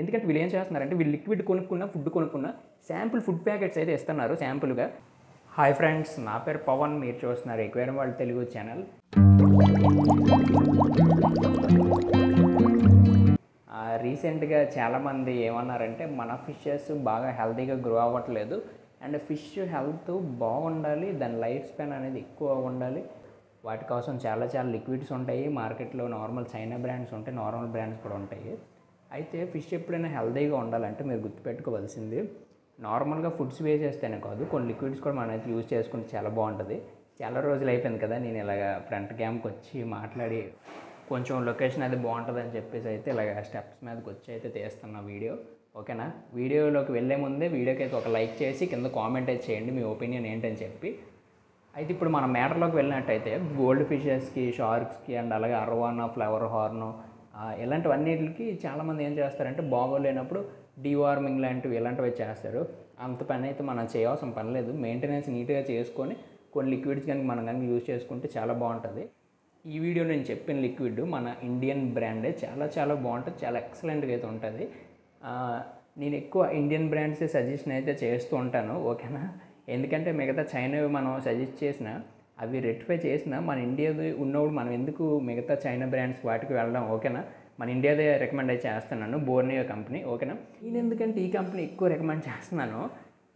ఎందుకంటే వీళ్ళు ఏం చేస్తున్నారంటే వీళ్ళు లిక్విడ్ కొనుక్కున్న ఫుడ్ కొనుక్కున్న శాంపుల్ ఫుడ్ ప్యాకెట్స్ అయితే ఇస్తున్నారు శాంపుల్గా హాయ్ ఫ్రెండ్స్ నా పేరు పవన్ మీరు చూస్తున్నారు ఎక్వేరం వాళ్ళ తెలుగు ఛానల్ రీసెంట్గా చాలామంది ఏమన్నారంటే మన ఫిషెస్ బాగా హెల్తీగా గ్రో అవ్వట్లేదు. అండ్ ఫిష్ హెల్త్ బాగుండాలి దాని లైఫ్ స్పాన్ అనేది ఎక్కువ ఉండాలి. వాటి కోసం చాలా చాలా లిక్విడ్స్ ఉంటాయి మార్కెట్లో నార్మల్ చైనా బ్రాండ్స్ ఉంటాయి నార్మల్ బ్రాండ్స్ కూడా ఉంటాయి. అయితే ఫిష్ ఎప్పుడైనా హెల్తీగా ఉండాలంటే మీరు గుర్తుపెట్టుకోవాల్సింది నార్మల్గా ఫుడ్స్ వేసేస్తేనే కాదు కొన్ని లిక్విడ్స్ కూడా మనం అయితే యూజ్ చేసుకుంటే చాలా బాగుంటుంది. చాలా రోజులు అయిపోయింది కదా నేను ఇలాగ ఫ్రంట్ క్యాంప్కి వచ్చి మాట్లాడి కొంచెం లొకేషన్ అది బాగుంటుంది అని చెప్పేసి అయితే ఇలాగ స్టెప్స్ మీదకి వచ్చి అయితే తీస్తున్నా వీడియో. ఓకేనా? వీడియోలోకి వెళ్ళే ముందే వీడియోకి అయితే ఒక లైక్ చేసి కింద కామెంట్ అయితే చేయండి మీ ఒపీనియన్ ఏంటని చెప్పి. అయితే ఇప్పుడు మన మ్యాటర్లోకి వెళ్ళినట్టయితే గోల్డ్ ఫిషెస్కి షార్క్స్కి అండ్ అలాగే అరవానా ఫ్లవర్ హార్ను ఇలాంటివన్నిటికి చాలామంది ఏం చేస్తారంటే బాగోలేనప్పుడు డీవార్మింగ్ లాంటివి ఇలాంటివి చేస్తారు. అంత పని అయితే మనం చేయాల్సిన పని లేదు. మెయింటెనెన్స్ నీట్గా చేసుకొని కొన్ని లిక్విడ్స్ కనుక మనం కనుక యూజ్ చేసుకుంటే చాలా బాగుంటుంది. ఈ వీడియో నేను చెప్పిన లిక్విడ్ మన ఇండియన్ బ్రాండే చాలా చాలా బాగుంటుంది. చాలా ఎక్సలెంట్గా అయితే ఉంటుంది. నేను ఎక్కువ ఇండియన్ బ్రాండ్సే సజెషన్ అయితే చేస్తూ ఉంటాను. ఓకేనా? ఎందుకంటే మిగతా చైనావి మనం సజెస్ట్ చేసిన అవి రెక్టిఫై చేసిన మన ఇండియాది ఉన్నప్పుడు మనం ఎందుకు మిగతా చైనా బ్రాండ్స్ వాటికి వెళ్ళడం ఓకేనా? మన ఇండియాదే రికమెండ్ అయితే చేస్తున్నాను బోర్నియో కంపెనీ ఓకేనా? నేను ఎందుకంటే ఈ కంపెనీ ఎక్కువ రికమెండ్ చేస్తున్నాను.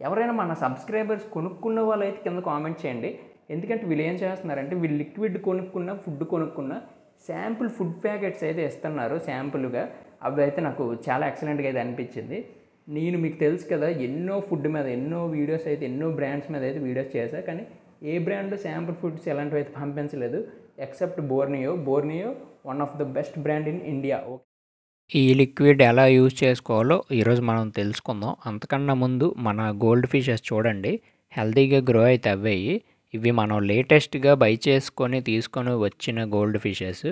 ఎవరైనా మన సబ్స్క్రైబర్స్ కొనుక్కున్న వాళ్ళు అయితే కింద కామెంట్ చేయండి. ఎందుకంటే వీళ్ళు ఏం చేస్తున్నారంటే వీళ్ళు లిక్విడ్ కొనుక్కున్న ఫుడ్ కొనుక్కున్న శాంపుల్ ఫుడ్ ప్యాకెట్స్ అయితే ఇస్తున్నారు శాంపుల్గా. అవి అయితే నాకు చాలా ఎక్సలెంట్గా అయితే అనిపించింది. నేను మీకు తెలుసు కదా ఎన్నో ఫుడ్ మీద ఎన్నో వీడియోస్ అయితే ఎన్నో బ్రాండ్స్ మీద అయితే వీడియోస్ చేశాను కానీ ఏ బ్రాండ్ శాంపుల్ ఫుడ్స్ ఎలాంటివి అయితే పంపించలేదు except Borneo. Borneo one of the best brand in India. ఈ లిక్విడ్ ఎలా యూజ్ చేసుకోవాలో ఈరోజు మనం తెలుసుకుందాం. అంతకన్నా ముందు మన గోల్డ్ ఫిషెస్ చూడండి. హెల్తీగా గ్రో అయితే అవ్వేయి. ఇవి మనం లేటెస్ట్గా బై చేసుకొని తీసుకొని వచ్చిన గోల్డ్ ఫిషెస్.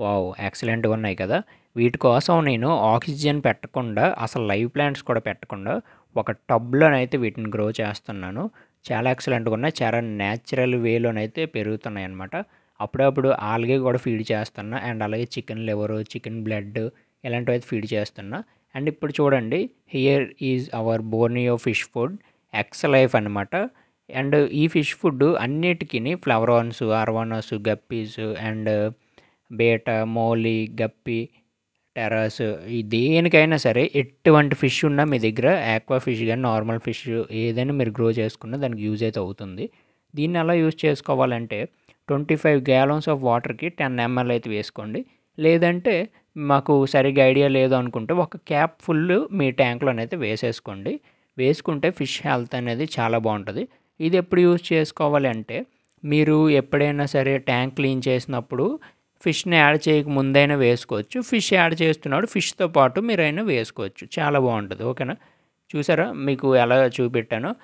వావ్ ఎక్సలెంట్గా ఉన్నాయి కదా. వీటి కోసం నేను ఆక్సిజన్ పెట్టకుండా అసలు లైవ్ ప్లాంట్స్ కూడా పెట్టకుండా ఒక టబ్లోనైతే వీటిని గ్రో చేస్తున్నాను. చాలా ఎక్సలెంట్గా ఉన్నాయి. చాలా న్యాచురల్ వేలోనైతే పెరుగుతున్నాయి అన్నమాట అప్పుడప్పుడు ఆల్గే కూడా ఫీడ్ చేస్తున్నా. అండ్ అలాగే చికెన్ లివరు చికెన్ బ్లడ్ ఇలాంటివి అయితే ఫీడ్ చేస్తున్నా. అండ్ ఇప్పుడు చూడండి here is our Borneo fish food. X life అనమాట అండ్ ఈ ఫిష్ ఫుడ్ అన్నిటికీ ఫ్లవరాన్స్ అర్వానాస్ గప్పీస్ అండ్ బేట మోలీ గప్పి టెరాస్ దేనికైనా సరే ఎటువంటి ఫిష్ ఉన్నా మీ దగ్గర ఆక్వా ఫిష్ కానీ నార్మల్ ఫిష్ ఏదైనా మీరు గ్రో చేసుకున్నా దానికి యూజ్ అయితే అవుతుంది. దీన్ని ఎలా యూజ్ చేసుకోవాలంటే ట్వంటీ ఫైవ్ గ్యాలన్స్ ఆఫ్ వాటర్కి టెన్ ఎంఎల్ అయితే వేసుకోండి. లేదంటే మాకు సరిగ్గా ఐడియా లేదు అనుకుంటే ఒక క్యాప్ ఫుల్ మీ ట్యాంక్లోనైతే వేసేసుకోండి. వేసుకుంటే ఫిష్ హెల్త్ అనేది చాలా బాగుంటుంది. ఇది ఎప్పుడు యూజ్ చేసుకోవాలి అంటే మీరు ఎప్పుడైనా సరే ట్యాంక్ క్లీన్ చేసినప్పుడు ఫిష్ని యాడ్ చేయక ముందైనా వేసుకోవచ్చు. ఫిష్ యాడ్ చేస్తున్నాడు ఫిష్తో పాటు మీరైనా వేసుకోవచ్చు. చాలా బాగుంటుంది. ఓకేనా? చూసారా? మీకు ఎలా చూపెట్టాను?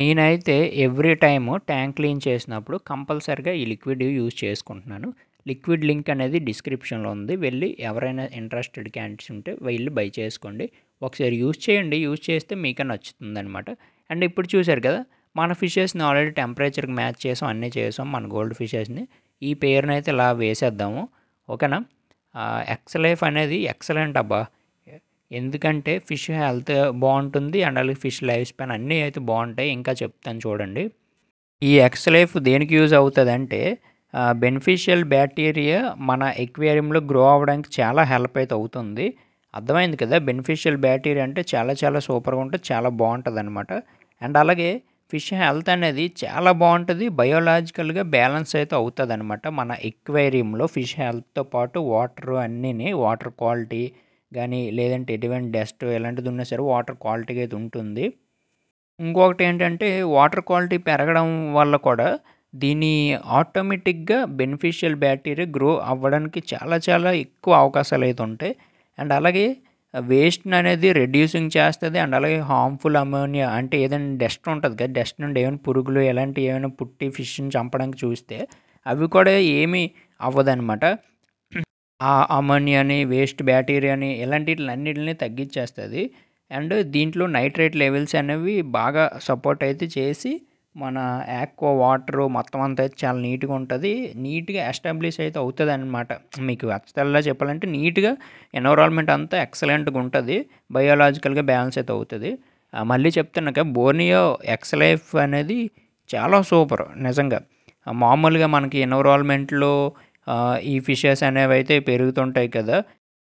నేనైతే ఎవ్రీ టైము ట్యాంక్ క్లీన్ చేసినప్పుడు కంపల్సరిగా ఈ లిక్విడ్ యూజ్ చేసుకుంటున్నాను. లిక్విడ్ లింక్ అనేది డిస్క్రిప్షన్లో ఉంది. వెళ్ళి ఎవరైనా ఇంట్రెస్టెడ్ క్యాండిడేట్స్ ఉంటే వెళ్ళి బై చేసుకోండి. ఒకసారి యూజ్ చేయండి. యూజ్ చేస్తే మీకే నచ్చుతుందనమాట అండ్ ఇప్పుడు చూసారు కదా? మన ఫిషెస్ని ఆల్రెడీ టెంపరేచర్కి మ్యాచ్ చేసాం అన్నీ చేసాం మన గోల్డ్ ఫిషెస్ని. ఈ పేరునైతే అయితే ఇలా వేసేద్దాము. ఓకేనా? ఎక్స్ లైఫ్ అనేది ఎక్సలెంట్ అబ్బా. ఎందుకంటే ఫిష్ హెల్త్ బాగుంటుంది అండ్ అలాగే ఫిష్ లైఫ్ స్పాన్ అన్నీ అయితే బాగుంటాయి. ఇంకా చెప్తాను చూడండి. ఈ ఎక్స్ లైఫ్ దేనికి యూజ్ అవుతుంది అంటే బెనిఫిషియల్ బ్యాక్టీరియా మన ఎక్వేరియంలో గ్రో అవ్వడానికి చాలా హెల్ప్ అయితే అవుతుంది. అర్థమైంది కదా? బెనిఫిషియల్ బ్యాక్టీరియా అంటే చాలా చాలా సూపర్గా ఉంటుంది చాలా బాగుంటుంది అనమాట అండ్ అలాగే ఫిష్ హెల్త్ అనేది చాలా బాగుంటుంది. బయోలాజికల్గా బ్యాలెన్స్ అయితే అవుతుంది అనమాట మన ఎక్వేరియంలో ఫిష్ హెల్త్తో పాటు వాటర్ అన్నీని వాటర్ క్వాలిటీ కానీ లేదంటే ఎటువంటి డస్ట్ ఎలాంటిది ఉన్నా సరే వాటర్ క్వాలిటీ అయితే ఉంటుంది. ఇంకొకటి ఏంటంటే వాటర్ క్వాలిటీ పెరగడం వల్ల కూడా దీని ఆటోమేటిక్గా బెనిఫిషియల్ బ్యాక్టీరియా గ్రో అవ్వడానికి చాలా చాలా ఎక్కువ అవకాశాలు అయితే ఉంటాయి. అండ్ అలాగే వేస్ట్ అనేది రెడ్యూసింగ్ చేస్తుంది అండ్ అలాగే హార్మ్ఫుల్ అమోనియా అంటే ఏదైనా డస్ట్ ఉంటుంది కదా డస్ట్ నుండి ఏమైనా పురుగులు ఎలాంటి ఏమైనా పుట్టి ఫిష్ని చంపడానికి చూస్తే అవి కూడా ఏమీ అవ్వదనమాట ఆ అమోనియాని వేస్ట్ బ్యాక్టీరియాని ఇలాంటి అన్నిటిని తగ్గించేస్తుంది. అండ్ దీంట్లో నైట్రేట్ లెవెల్స్ అనేవి బాగా సపోర్ట్ అయితే చేసి మన యాక్వా వాటరు మొత్తం అంతా అయితే చాలా నీట్గా ఉంటుంది. నీట్గా ఎస్టాబ్లిష్ అయితే అవుతుంది అనమాట మీకు అచ్చతల్లా చెప్పాలంటే నీట్గా ఎన్విరాన్మెంట్ అంతా ఎక్సలెంట్గా ఉంటుంది. బయోలాజికల్గా బ్యాలెన్స్ అయితే అవుతుంది. మళ్ళీ చెప్తున్నాక బోర్నియో ఎక్సలైఫ్ అనేది చాలా సూపర్ నిజంగా. మామూలుగా మనకి ఎన్విరాన్మెంట్లో ఈ ఫిషెస్ అనేవి అయితే పెరుగుతుంటాయి కదా.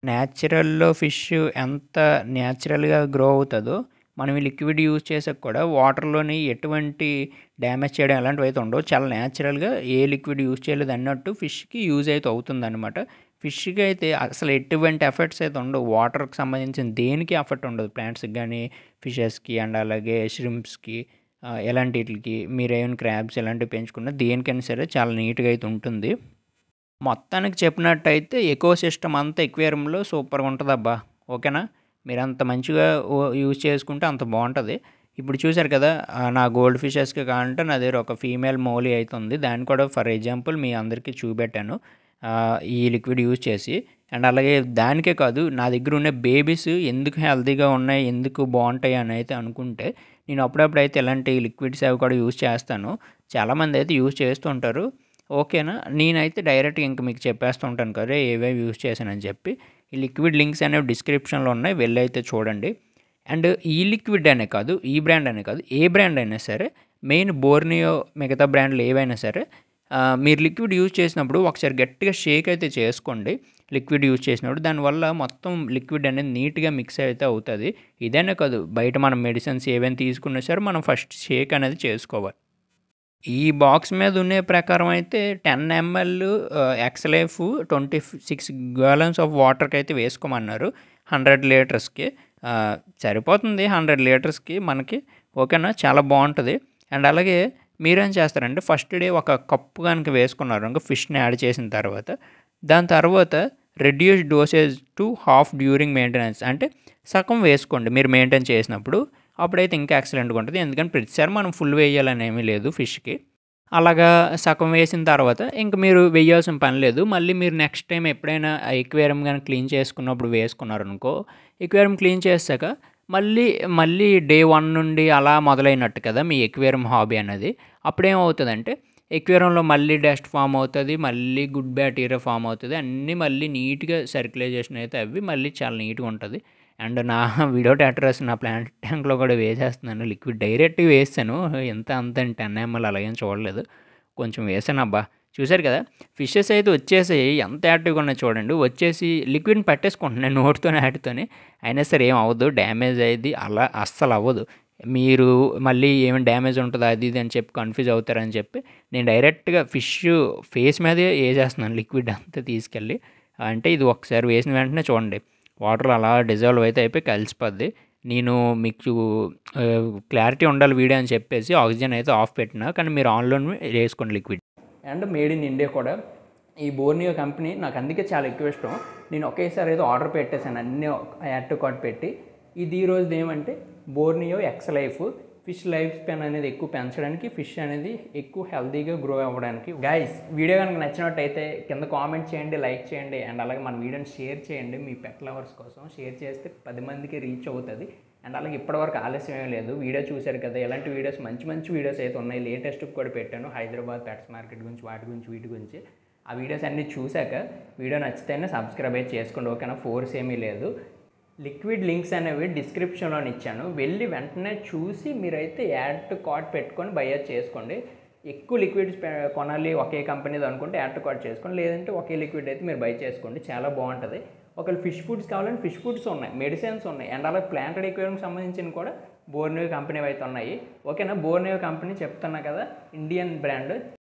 న్యాచురల్లో ఫిష్ ఎంత న్యాచురల్గా గ్రో అవుతుందో మనం ఈ లిక్విడ్ యూజ్ చేసాక కూడా వాటర్లోని ఎటువంటి డ్యామేజ్ చేయడం అలాంటివి అయితే ఉండవు. చాలా న్యాచురల్గా ఏ లిక్విడ్ యూజ్ చేయలేదు అన్నట్టు ఫిష్కి యూజ్ అయితే అవుతుంది అనమాట ఫిష్కి అయితే అసలు ఎటువంటి ఎఫెక్ట్స్ అయితే ఉండవు. వాటర్కి సంబంధించిన దేనికి ఎఫెక్ట్ ఉండదు. ప్లాంట్స్కి కానీ ఫిషెస్కి అండ్ అలాగే ష్రింప్స్కి ఎలాంటి వీటికి మీరు క్రాబ్స్ ఇలాంటివి పెంచుకున్నా దేనికైనా సరే చాలా నీట్గా అయితే ఉంటుంది. మొత్తానికి చెప్పినట్టయితే ఎకో సిస్టమ్ అంతా ఎక్వేరియంలో సూపర్గా ఉంటుంది అబ్బా ఓకేనా? మీరు అంత మంచిగా యూజ్ చేసుకుంటే అంత బాగుంటుంది. ఇప్పుడు చూశారు కదా నా గోల్డ్ ఫిషెస్కి కావాలంటే నా దగ్గర ఒక ఫీమేల్ మౌలి అయితే ఉంది దాన్ని కూడా ఫర్ ఎగ్జాంపుల్ మీ అందరికీ చూపెట్టాను. ఈ లిక్విడ్ యూజ్ చేసి. అండ్ అలాగే దానికే కాదు నా దగ్గర ఉన్న బేబీస్ ఎందుకు హెల్తీగా ఉన్నాయి ఎందుకు బాగుంటాయి అని అయితే అనుకుంటే నేను అప్పుడప్పుడు అయితే ఇలాంటి లిక్విడ్స్ అవి కూడా యూజ్ చేస్తాను. చాలామంది అయితే యూజ్ చేస్తుంటారు ఓకేనా? నేనైతే డైరెక్ట్గా ఇంక మీకు చెప్పేస్తుంటాను కదా ఏవేవి యూజ్ చేశానని చెప్పి. ఈ లిక్విడ్ లింక్స్ అనేవి డిస్క్రిప్షన్లో ఉన్నాయి వెళ్ళి అయితే చూడండి. అండ్ ఈ లిక్విడ్ అనే కాదు ఈ బ్రాండ్ అనే కాదు ఏ బ్రాండ్ అయినా సరే మెయిన్ బోర్నియో మిగతా బ్రాండ్లు ఏవైనా సరే మీరు లిక్విడ్ యూజ్ చేసినప్పుడు ఒకసారి గట్టిగా షేక్ అయితే చేసుకోండి లిక్విడ్ యూజ్ చేసినప్పుడు. దానివల్ల మొత్తం లిక్విడ్ అనేది నీట్గా మిక్స్ అయితే అవుతుంది. ఇదైనా కాదు బయట మనం మెడిసిన్స్ ఏవైనా తీసుకున్నా సరే మనం ఫస్ట్ షేక్ అనేది చేసుకోవాలి. ఈ బాక్స్ మీద ఉండే ప్రకారం అయితే ten ML X life twenty six gallons of వాటర్కి అయితే వేసుకోమన్నారు. హండ్రెడ్ లీటర్స్కి. సరిపోతుంది హండ్రెడ్ లీటర్స్కి మనకి. ఓకేనా? చాలా బాగుంటుంది. అండ్ అలాగే మీరేం చేస్తారంటే ఫస్ట్ డే ఒక కప్పు కనుక వేసుకున్నారు ఇంకా ఫిష్ని యాడ్ చేసిన తర్వాత. దాని తర్వాత reduce dosage to half during maintenance అంటే సగం వేసుకోండి మీరు మెయింటైన్ చేసినప్పుడు. అప్పుడైతే ఇంకా ఎక్సలెంట్గా ఉంటుంది. ఎందుకంటే ప్రతిసారి మనం ఫుల్ వేయాలని ఏమీ లేదు ఫిష్కి. అలాగా సగం వేసిన తర్వాత ఇంక మీరు వేయాల్సిన పని లేదు. మళ్ళీ మీరు నెక్స్ట్ టైం ఎప్పుడైనా ఎక్వేరియం కానీ క్లీన్ చేసుకున్నప్పుడు వేసుకున్నారనుకో ఎక్వేరియం క్లీన్ చేశాక మళ్ళీ మళ్ళీ డే వన్ నుండి అలా మొదలైనట్టు కదా మీ ఎక్వేరియం హాబీ అనేది. అప్పుడేమవుతుందంటే ఎక్వేరియంలో మళ్ళీ డస్ట్ ఫామ్ అవుతుంది మళ్ళీ గుడ్ బ్యాక్టీరియా ఫామ్ అవుతుంది అన్నీ మళ్ళీ నీట్గా సర్క్యులైజేషన్ అయితే అవి మళ్ళీ చాలా నీట్గా ఉంటుంది. అండ్ నా వీడియో టాటరస్ నా ప్లాంట్ ట్యాంక్లో కూడా వేసేస్తున్నాను. లిక్విడ్ డైరెక్ట్గా వేస్తాను. ఎంత అంత టెన్ ఎంఎల్ అలాగేం చూడలేదు. కొంచెం వేసాను. అబ్బా చూశారు కదా? ఫిషెస్ అయితే వచ్చేసి ఎంత యాక్టివ్గా ఉన్నాయో చూడండి. వచ్చేసి లిక్విడ్ని పట్టేసుకుంటున్నాను నోటితో వాటితోనే అయినా సరే ఏం అవ్వదు. డ్యామేజ్ అయ్యేది అలా అస్సలు అవ్వదు. మీరు మళ్ళీ ఏమి డ్యామేజ్ ఉంటుందా? అది ఇది అని చెప్పి కన్ఫ్యూజ్ అవుతారని చెప్పి నేను డైరెక్ట్గా ఫిష్ ఫేస్ మీదే వేసేస్తున్నాను లిక్విడ్ అంతా తీసుకెళ్ళి. అంటే ఇది ఒకసారి వేసిన వెంటనే చూడండి. వాటర్ అలా డిజాల్వ్ అయితే అయిపోయి కలిసిపోద్ది. నేను మీకు క్లారిటీ ఉండాలి వీడియో అని చెప్పేసి ఆక్సిజన్ అయితే ఆఫ్ పెట్టినా కానీ మీరు ఆన్లోనే వేసుకోండి liquid and made in India కూడా. ఈ బోర్నియో కంపెనీ నాకు అందుకే చాలా ఎక్కువ ఇష్టం. నేను ఒకేసారి ఏదో ఆర్డర్ పెట్టేశాను అన్నీ యాడ్ టు కార్ట్ పెట్టి. ఇది ఈ ఏమంటే Borneo X life fish lifespan అనేది ఎక్కువ పెంచడానికి ఫిష్ అనేది ఎక్కువ హెల్తీగా గ్రో అవ్వడానికి. గైస్ వీడియో కనుక నచ్చినట్టయితే కింద కామెంట్ చేయండి లైక్ చేయండి అండ్ అలాగే మన వీడియోని షేర్ చేయండి మీ పెట్ లవర్స్ కోసం. షేర్ చేస్తే పది మందికి రీచ్ అవుతుంది. అండ్ అలాగే ఇప్పటివరకు ఆలస్యం ఏం లేదు. వీడియో చూశారు కదా ఇలాంటి వీడియోస్ మంచి మంచి వీడియోస్ అయితే ఉన్నాయి. లేటెస్ట్ కూడా పెట్టాను. హైదరాబాద్ పెట్స్ మార్కెట్ గురించి వాటి గురించి వీటి గురించి. ఆ వీడియోస్ అన్నీ చూశాక వీడియో నచ్చితేనే సబ్స్క్రైబ్ అయితే చేసుకోండి. ఓకేనా? ఫోర్స్ ఏమీ లేదు. లిక్విడ్ లింక్స్ అనేవి డిస్క్రిప్షన్లో ఇచ్చాను. వెళ్ళి వెంటనే చూసి మీరైతే యాడ్ టు కార్ట్ పెట్టుకొని బయ్యర్ చేసుకోండి. ఎక్కువ లిక్విడ్స్ కొనాలి ఒకే కంపెనీది అనుకుంటే యాడ్ టు కార్ట్ చేసుకోండి. లేదంటే ఒకే లిక్విడ్ అయితే మీరు బై చేసుకోండి. చాలా బాగుంటుంది. ఒకవేళ ఫిష్ ఫుడ్స్ కావాలంటే ఫిష్ ఫుడ్స్ ఉన్నాయి మెడిసిన్స్ ఉన్నాయి. అండ్ అలాగే ప్లాంటెడ్ ఎక్వేరియం సంబంధించిన కూడా బోర్నియో కంపెనీ అయితే ఉన్నాయి. ఓకేనా? బోర్నియో కంపెనీ చెప్తున్నా కదా ఇండియన్ బ్రాండ్.